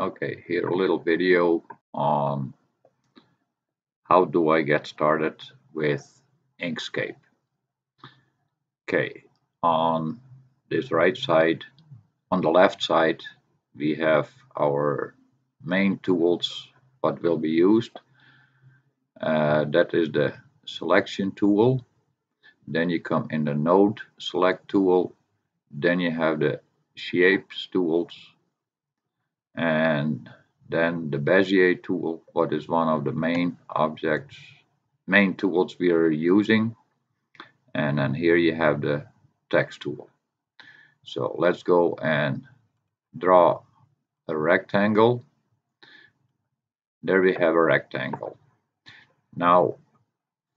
Okay, here a little video on how do I get started with Inkscape. Okay, on this right side, on the left side, we have our main tools, what will be used. Uh, that is the selection tool. Then you come in the node select tool. Then you have the shapes tools and then the Bezier tool, what is one of the main objects, main tools we are using. And then here you have the text tool. So let's go and draw a rectangle. There we have a rectangle. Now,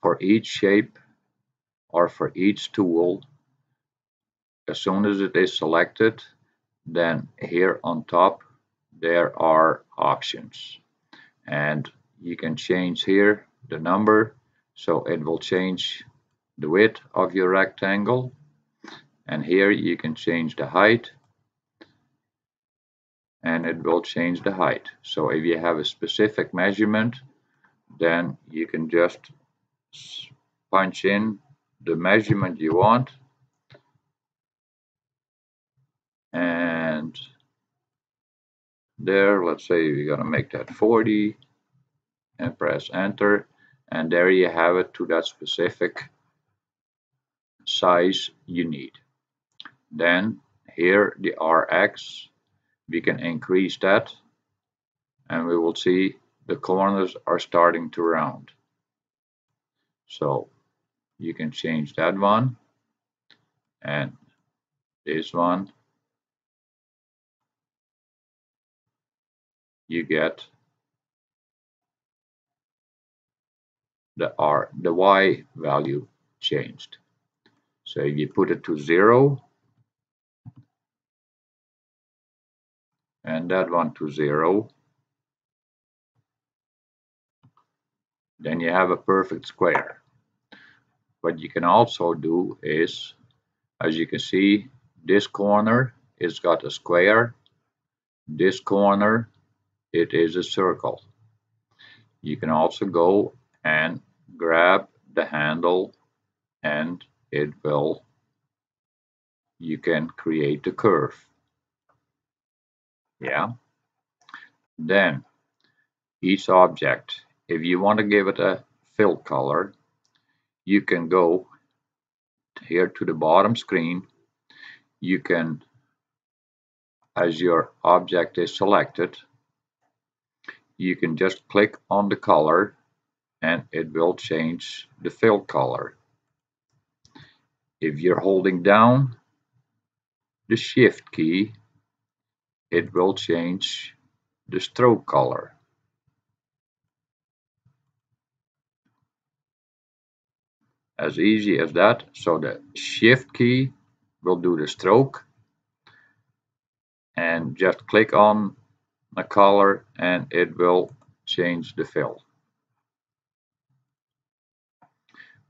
for each shape or for each tool, as soon as it is selected, then here on top there are options. And you can change here the number. So it will change the width of your rectangle. And here you can change the height. And it will change the height. So if you have a specific measurement then you can just punch in the measurement you want. And there. Let's say we're gonna make that 40 and press enter and there you have it to that specific size you need. Then here the RX we can increase that and we will see the corners are starting to round. So you can change that one and this one you get the R, the Y value changed. So if you put it to zero, and that one to zero, then you have a perfect square. What you can also do is, as you can see, this corner it's got a square, this corner it is a circle. You can also go and grab the handle and it will you can create a curve. Yeah. Then each object if you want to give it a fill color you can go here to the bottom screen. You can as your object is selected you can just click on the color and it will change the fill color. If you're holding down the shift key, it will change the stroke color. As easy as that. So the shift key will do the stroke and just click on a color and it will change the fill.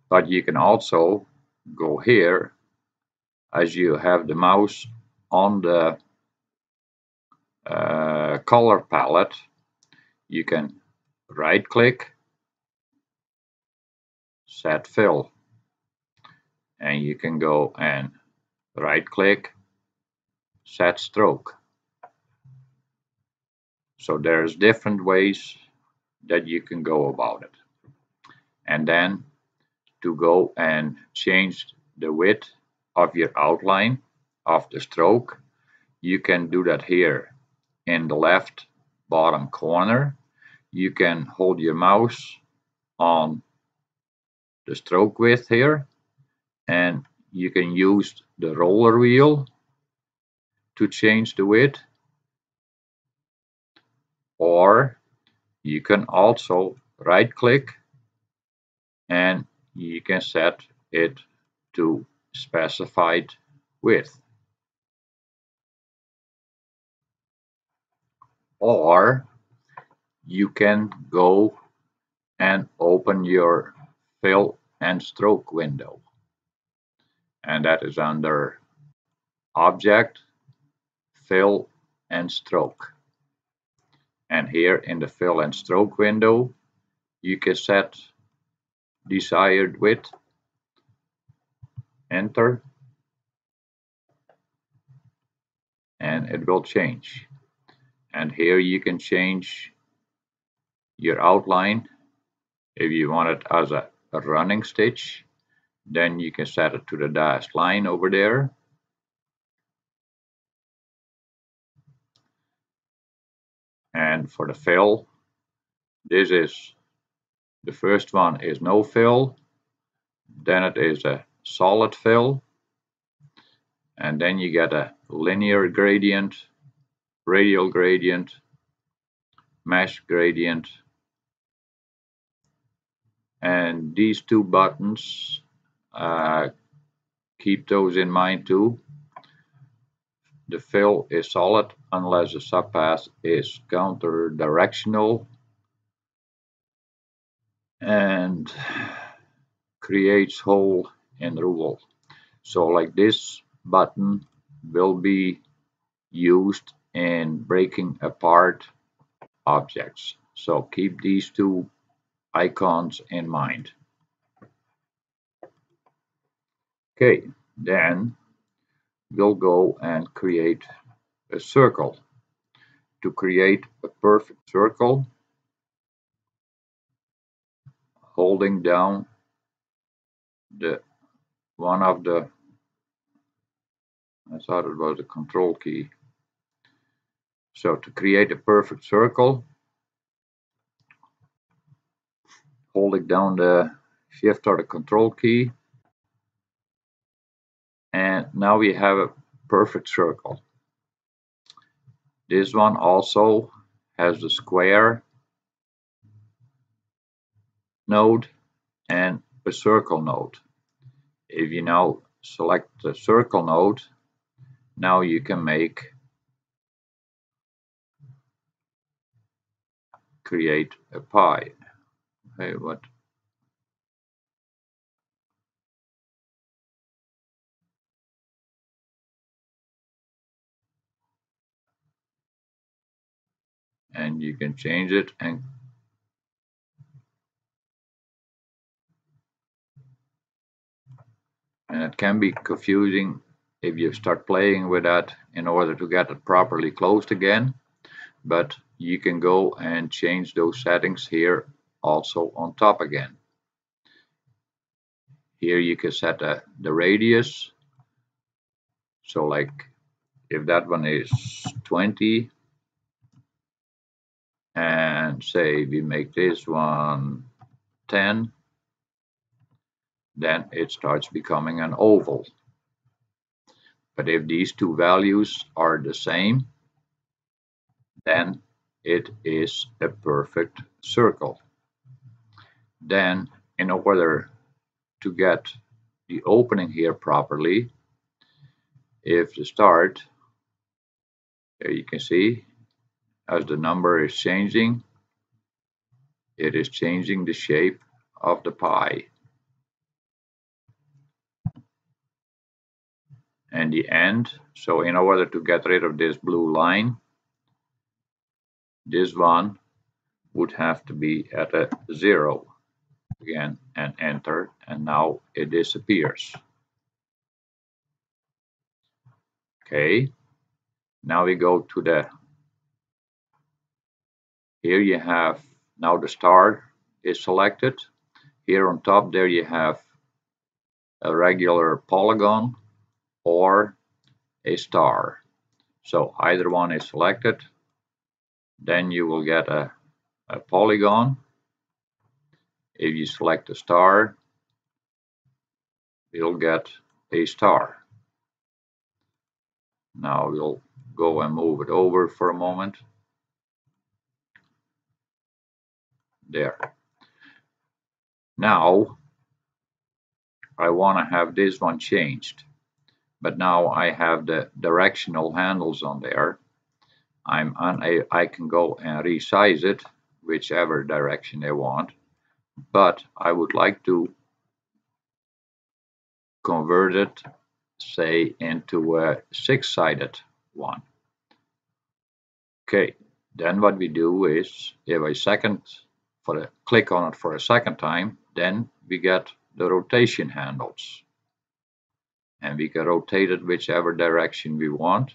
But you can also go here as you have the mouse on the uh, color palette you can right click set fill and you can go and right click set stroke so there's different ways that you can go about it. And then to go and change the width of your outline of the stroke, you can do that here in the left bottom corner. You can hold your mouse on the stroke width here and you can use the roller wheel to change the width or you can also right click and you can set it to specified width. Or you can go and open your fill and stroke window. And that is under object fill and stroke And here in the fill and stroke window, you can set desired width, enter, and it will change. And here you can change your outline. If you want it as a, running stitch then you can set it to the dashed line over there and for the fill this is the first one is no fill then it is a solid fill and then you get a linear gradient radial gradient mesh gradient. And these two buttons uh, keep those in mind too the fill is solid unless the subpath is counter directional and creates hole in rule so like this button will be used in breaking apart objects so keep these two icons in mind. Okay, then we'll go and create a circle. To create a perfect circle, holding down the one of the I thought it was the control key. So to create a perfect circle, holding down the shift or the control key now we have a perfect circle. This one also has the square node and a circle node. If you now select the circle node now you can make create a pie. Hey, what? And you can change it and and it can be confusing if you start playing with that in order to get it properly closed again but you can go and change those settings here also on top again. Here you can set the radius. So like if that one is 20 and say we make this one 10 then it starts becoming an oval. But if these two values are the same then it is a perfect circle then in order to get the opening here properly if the start there you can see as the number is changing it is changing the shape of the pie. And the end so in order to get rid of this blue line this one would have to be at a zero. Again and enter and now it disappears. Okay, now we go to the, here you have, now the star is selected. Here on top there you have a regular polygon or a star. So either one is selected, then you will get a, a polygon if you select a star, you'll get a star. Now we'll go and move it over for a moment. There. Now I want to have this one changed. But now I have the directional handles on there. I'm I can go and resize it whichever direction I want but I would like to convert it say into a six-sided one. Okay, then what we do is if I second a click on it for a second time then we get the rotation handles. And we can rotate it whichever direction we want.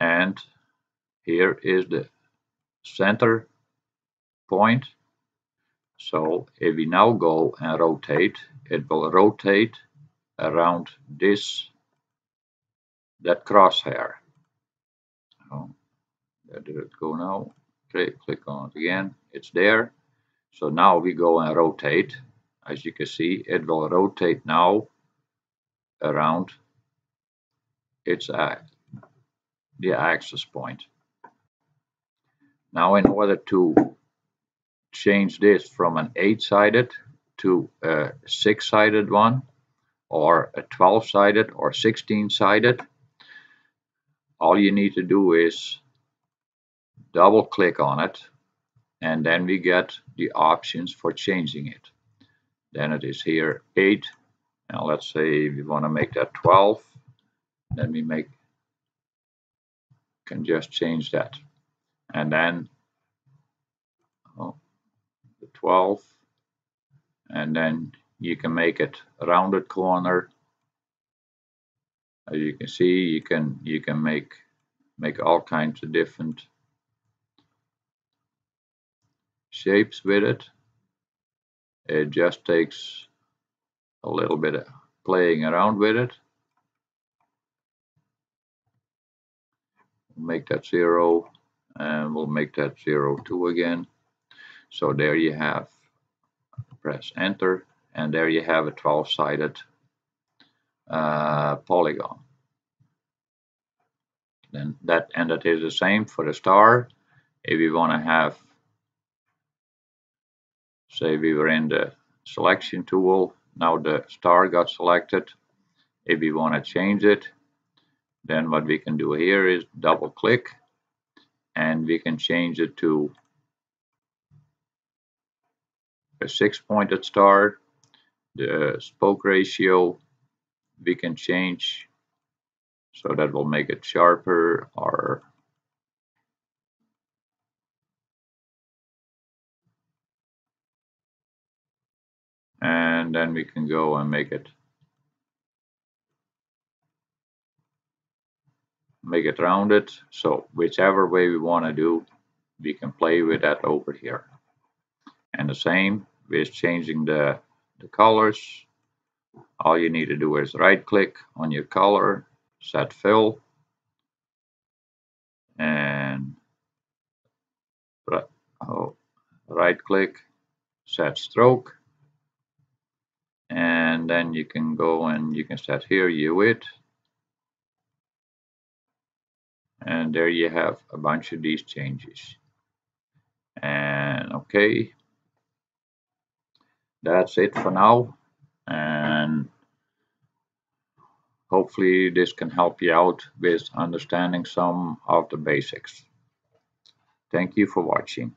And here is the center point. So if we now go and rotate it will rotate around this that crosshair. Oh, where did it go now click on it again. It's there. So now we go and rotate. As you can see it will rotate now around its uh, the axis point. Now in order to change this from an eight-sided to a six-sided one or a 12-sided or 16-sided all you need to do is double click on it and then we get the options for changing it. Then it is here 8 now let's say we want to make that 12 then we make can just change that. And then oh, the 12 and then you can make it rounded corner. As you can see you can you can make make all kinds of different shapes with it. It just takes a little bit of playing around with it. Make that zero and we'll make that zero two again. So there you have, press enter and there you have a 12 sided uh, polygon. Then that and that is the same for the star. If you want to have say we were in the selection tool. Now the star got selected. If we want to change it then what we can do here is double click and we can change it to a six pointed star. The spoke ratio we can change so that will make it sharper or and then we can go and make it make it rounded. So whichever way we want to do we can play with that over here. And the same with changing the the colors. All you need to do is right click on your color set fill and oh, right click set stroke and then you can go and you can set here you it, and there you have a bunch of these changes. And okay. That's it for now. And hopefully this can help you out with understanding some of the basics. Thank you for watching